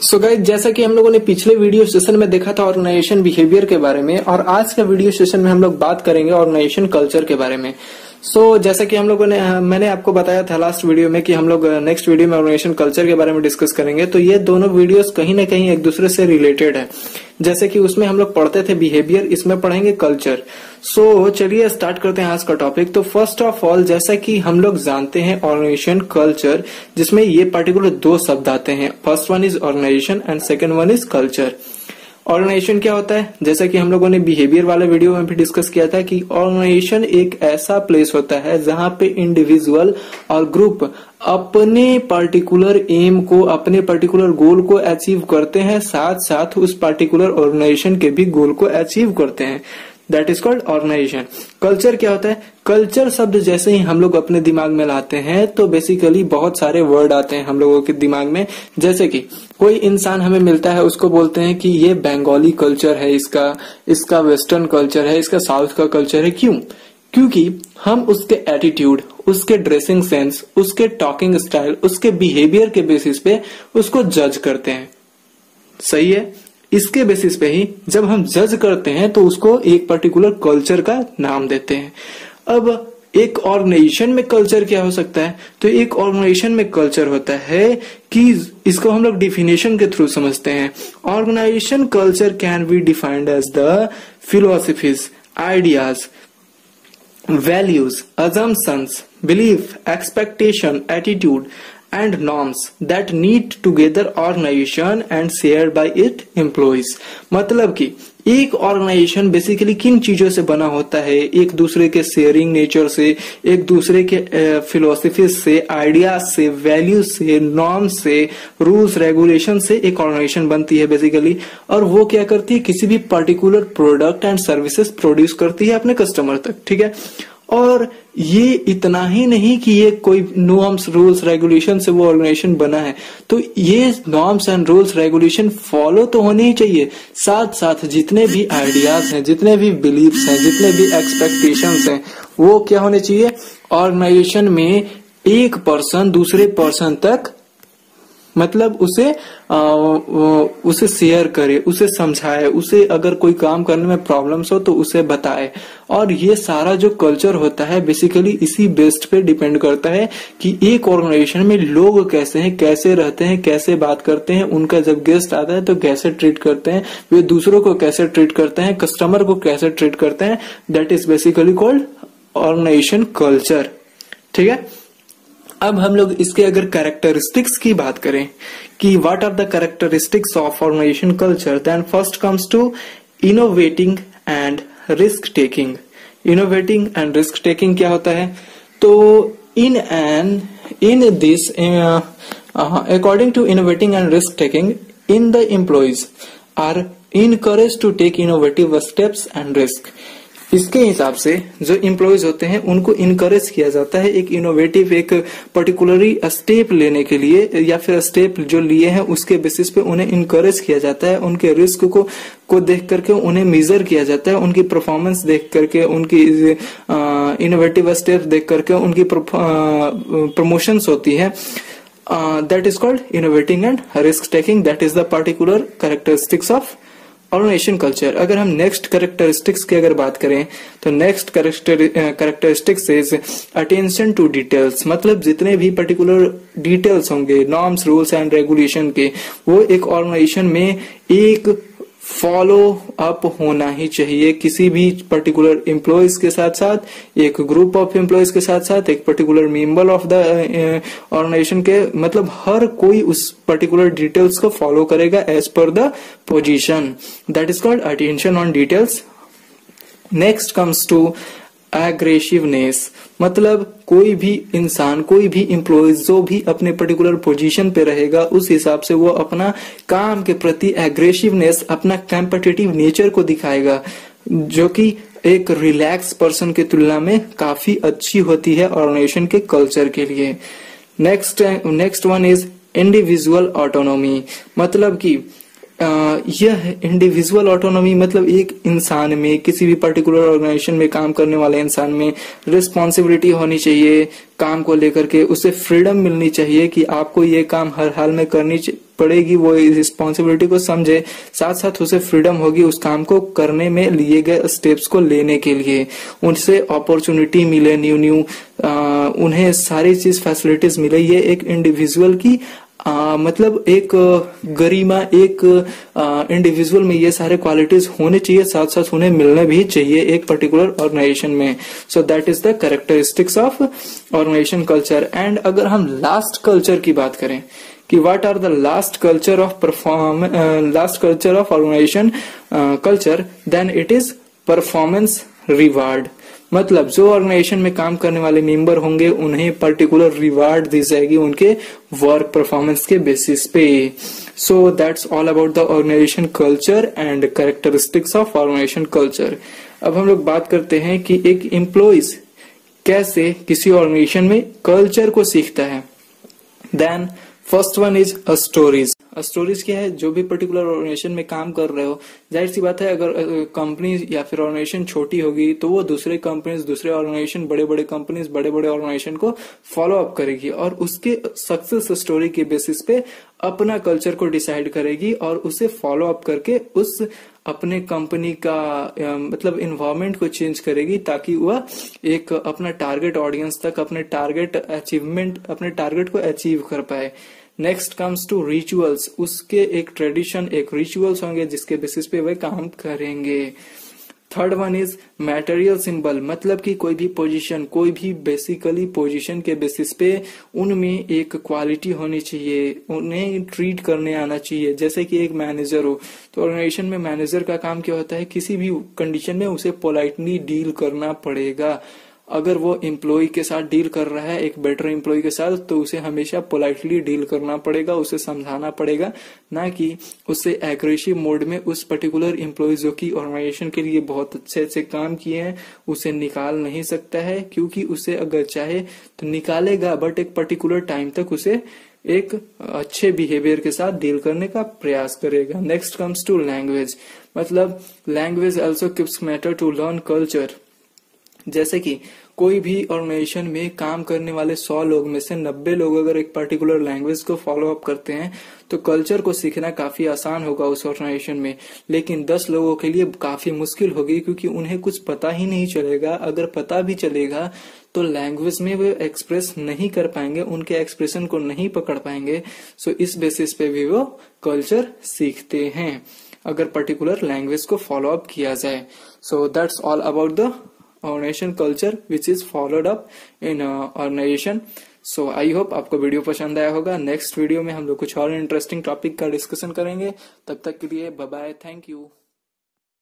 सो so guys जैसा कि हम लोगों ने पिछले वीडियो सेशन में देखा था ऑर्गेनाइजेशन बिहेवियर के बारे में, और आज का वीडियो सेशन में हम लोग बात करेंगे ऑर्गेनाइजेशन कल्चर के बारे में। सो so, जैसा कि हम लोगों ने मैंने आपको बताया था लास्ट वीडियो में कि हम लोग नेक्स्ट वीडियो में ऑर्गेनाइजेशन कल्चर के बारे में डिस्कस करेंगे तो ये दोनों वीडियोस कहीं ना कहीं एक दूसरे से रिलेटेड है। जैसे कि उसमें हम लोग पढ़ते थे बिहेवियर इसमें पढ़ेंगे कल्चर सो so, चलिए स्टार्ट करते हैं आज का टॉपिक तो फ़र्स्ट ऑफ़ ऑल जैसा कि हम लोग जानते हैं ऑर्गेनाइजेशन कल्चर जिसमें ये पर्टिकुलर दो शब्द आते हैं। First one is organization and second one is culture organization क्या होता है? जैसा कि हम लोगों ने बिहेवियर वाले वीडियो में भी डिस्कस किया था कि ऑर्गेनाइजेशन एक ऐसा प्लेस होता है जहाँ पे इंडिविजुअल और ग्रुप अपने पर्टिकुलर एम को, अपने पर्टिकुलर गोल को अचीव करते हैं साथ साथ उस पर्टिकुलर ऑर्गेनाइजेशन के भी गोल को अचीव करते हैं। That is called organization culture क्या होता है? कल्चर शब्द जैसे ही हम लोग अपने दिमाग में लाते हैं तो बेसिकली बहुत सारे वर्ड आते हैं हम लोगों के दिमाग में। जैसे कि कोई इंसान हमें मिलता है, उसको बोलते हैं कि ये बंगाली कल्चर है इसका इसका वेस्टर्न कल्चर है, इसका साउथ का कल्चर है। क्यों? क्योंकि हम उसके एटीट्यूड उसके ड्रेसिंग सेंस उसके टॉकिंग स्टाइल उसके बिहेवियर के बेसिस पे उसको जज करते हैं। सही है? इसके बेसिस पे ही जब हम जज करते हैं तो उसको एक पर्टिकुलर कल्चर का नाम देते हैं। अब एक ऑर्गेनाइजेशन में कल्चर क्या हो सकता है? तो एक ऑर्गेनाइजेशन में कल्चर होता है कि इसको हम लोग डिफिनेशन के थ्रू समझते हैं। Organization culture can be defined as the philosophies ideas values assumptions belief expectation attitude and norms that need together organization and shared by it employees. मतलब कि एक ऑर्गेनाइजेशन बेसिकली किन चीज़ों से बना होता है? एक दूसरे के शेयरिंग नेचर से, एक दूसरे के फिलोसफी से आइडियाज़ से वैल्यूज़ से नॉर्म से रूल्स रेगुलेशन से एक ऑर्गेनाइजेशन बनती है बेसिकली और वो क्या करती है? किसी भी particular product and services produce करती है अपने कस्टमर तक, ठीक है? और ये इतना ही नहीं कि ये कोई नॉर्म्स रूल्स रेगुलेशन से वो ऑर्गेनाइजेशन बना है। तो ये norms and rules regulation follow तो होने ही चाहिए। साथ साथ जितने भी आइडियाज़ हैं जितने भी बिलीव्स हैं जितने भी एक्सपेक्टेशंस हैं वो क्या होने चाहिए? ऑर्गेनाइजेशन में एक पर्सन दूसरे पर्सन तक मतलब उसे आ, उसे शेयर करे, उसे समझाए, उसे अगर कोई काम करने में प्रॉब्लम्स हो तो उसे बताए। और ये सारा जो कल्चर होता है बेसिकली इसी बेस्ट पे डिपेंड करता है कि एक ऑर्गेनाइजेशन में लोग कैसे हैं, कैसे रहते हैं, कैसे बात करते हैं। उनका जब गेस्ट आता है तो कैसे ट्रीट करते हैं, वे दूसरों को कैसे ट्रीट करते हैं कस्टमर को कैसे ट्रीट करते हैं। That is basically called organization culture ठीक है? अब हम लोग इसके अगर कैरेक्टरिस्टिक्स की बात करें, कि what are the characteristics of organization culture then first comes to innovating and risk taking innovating and risk taking क्या होता है? तो in an in this according to innovating and risk taking in the employees are encourage to take innovative steps and risk इसके हिसाब से जो employees होते हैं, उनको इनकरेज किया जाता है एक इनोवेटिव एक पर्टिकुलरली स्टेप लेने के लिए, या फिर स्टेप जो लिए हैं, उसके बेसिस पे उन्हें इनकरेज किया जाता है। उनके रिस्क को को देख करके उन्हें मेजर किया जाता है। उनकी परफॉर्मेंस देख करके, उनकी इनोवेटिव स्टेप देख करके उनकी प्रमोशंस होती है। That is called innovating and risk taking that is the particular characteristics of organization culture अगर हम नेक्स्ट करेक्टरिस्टिक्स की अगर बात करें तो next characteristics is attention to details मतलब जितने भी पर्टिकुलर डिटेल्स होंगे नॉर्म्स रूल्स एंड रेगुलेशन के, वो एक ऑर्गेनाइजेशन में एक फॉलो अप होना ही चाहिए किसी भी पर्टिकुलर एम्प्लॉयज़ के साथ साथ, एक ग्रुप ऑफ़ एम्प्लॉयज़ के साथ साथ, एक particular member of the organization के मतलब हर कोई उस पर्टिकुलर डिटेल्स को फॉलो करेगा as per the position that is called attention on details next comes to aggressiveness मतलब कोई भी इंसान, कोई भी एम्प्लॉय जो भी अपने पर्टिकुलर पोजीशन पे रहेगा, उस हिसाब से वो अपना काम के प्रति एग्रेसिवनेस अपना कॉम्पिटेटिव नेचर को दिखाएगा, जो कि एक रिलैक्स पर्सन की तुलना में काफ़ी अच्छी होती है ऑर्गेनाइजेशन के कल्चर के लिए। Next next one is individual autonomy मतलब कि यह इंडिविजुअल ऑटोनॉमी मतलब एक इंसान में, किसी भी पर्टिकुलर ऑर्गेनाइजेशन में काम करने वाले इंसान में रिस्पॉन्सिबिलिटी होनी चाहिए, काम को लेकर के उसे फ्रीडम मिलनी चाहिए कि आपको ये काम हर हाल में करनी पड़ेगी, वो रिस्पॉन्सिबिलिटी को समझे। साथ साथ उसे फ्रीडम होगी उस काम को करने में लिए गए स्टेप्स को लेने के लिए। उनसे अपॉर्चुनिटी मिले न्यू न्यू उन्हें सारी चीज़ फैसिलिटीज़ मिले। ये एक इंडिविजुअल की आ, मतलब एक गरिमा एक इंडिविजुअल में ये सारे क्वालिटीज होने चाहिए साथ साथ उन्हें मिलने भी चाहिए एक पर्टिकुलर ऑर्गेनाइजेशन में। So that is the characteristics of organization culture and अगर हम लास्ट कल्चर की बात करें कि what are the last culture of perform last culture of organization culture then it is performance reward मतलब जो ऑर्गेनाइजेशन में काम करने वाले मेंबर होंगे, उन्हें पर्टिकुलर रिवार्ड दी जाएगी उनके वर्क परफॉर्मेंस के बेसिस पे। So that's all about the organization culture and characteristics of organization culture अब हम लोग बात करते हैं कि एक एम्प्लॉयज़ कैसे किसी ऑर्गेनाइजेशन में कल्चर को सीखता है। Then first one is a stories stories क्या है? जो भी पर्टिकुलर ऑर्गेनाइजेशन में काम कर रहे हो, ज़ाहिर सी बात है, अगर कंपनी या फिर ऑर्गेनाइजेशन छोटी होगी तो वो दूसरे कंपनीज़ दूसरे ऑर्गेनाइजेशन बड़े बड़े कंपनीज़ बड़े बड़े ऑर्गेनाइजेशन को फॉलो अप करेगी और उसके सक्सेस स्टोरी के बेसिस पे अपना कल्चर को डिसाइड करेगी और उसे फॉलो अप करके उस अपने कंपनी का मतलब इन्वायरमेंट को चेंज करेगी ताकि वह एक अपना टारगेट ऑडियंस तक, अपने टारगेट अचीवमेंट अपने टारगेट को अचीव कर पाए। नेक्स्ट कम्स टू रिचुअल्स उसके एक ट्रेडिशन एक रिचुअल्स होंगे जिसके बेसिस पे वे काम करेंगे। Third one is material symbol मतलब कि कोई भी पोजीशन कोई भी बेसिकली पोजीशन के बेसिस पे उनमें एक क्वालिटी होनी चाहिए, उन्हें ट्रीट करने आना चाहिए। जैसे कि एक मैनेजर हो तो ऑर्गेनाइजेशन में मैनेजर का काम क्या होता है? किसी भी कंडीशन में उसे पोलाइटली डील करना पड़ेगा। अगर वो एम्प्लॉय के साथ डील कर रहा है, एक बेटर एम्प्लॉय के साथ तो उसे हमेशा पोलाइटली डील करना पड़ेगा, उसे समझाना पड़ेगा, ना कि उसे एग्रेसिव मोड में उस पर्टिकुलर एम्प्लॉय जो की ऑर्गेनाइजेशन के लिए बहुत अच्छे अच्छे काम किए हैं, उसे निकाल नहीं सकता है, क्योंकि उसे अगर चाहे तो निकालेगा बट एक पर्टिकुलर टाइम तक उसे एक अच्छे बिहेवियर के साथ डील करने का प्रयास करेगा। नेक्स्ट कम्स टू लैंग्वेज मतलब language also keeps matter to learn culture जैसे कि कोई भी ऑर्गेनाइजेशन में काम करने वाले सौ लोग में से नब्बे लोग अगर एक पर्टिकुलर लैंग्वेज को फॉलो अप करते हैं तो कल्चर को सीखना काफ़ी आसान होगा उस ऑर्गेनाइजेशन में। लेकिन दस लोगों के लिए काफ़ी मुश्किल होगी क्योंकि उन्हें कुछ पता ही नहीं चलेगा। अगर पता भी चलेगा तो लैंग्वेज में वे एक्सप्रेस नहीं कर पाएँगे, उनके एक्सप्रेशन को नहीं पकड़ पाएँगे। सो इस बेसिस पे भी वो कल्चर सीखते हैं, अगर पर्टिकुलर लैंग्वेज को फॉलो अप किया जाए। So that's all about the organization culture which is followed up in organization so I hope आपको वीडियो पसंद आया होगा। नेक्स्ट वीडियो में हम लोग कुछ और इंटरेस्टिंग टॉपिक का डिस्कशन करेंगे। तब तक के लिए बाय थैंक यू